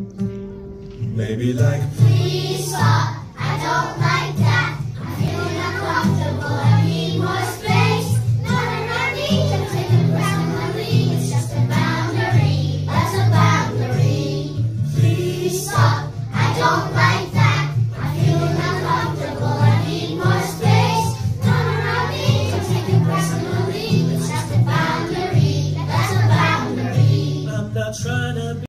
Maybe like, please stop, I don't like that. I feel uncomfortable, I need more space. Not an idea, I'm taking personally. It's just a boundary, that's a boundary. Please stop, I don't like that. I feel uncomfortable, I need more space. Not an idea, I'm taking personally. It's just a boundary, that's a boundary. I'm not trying to be.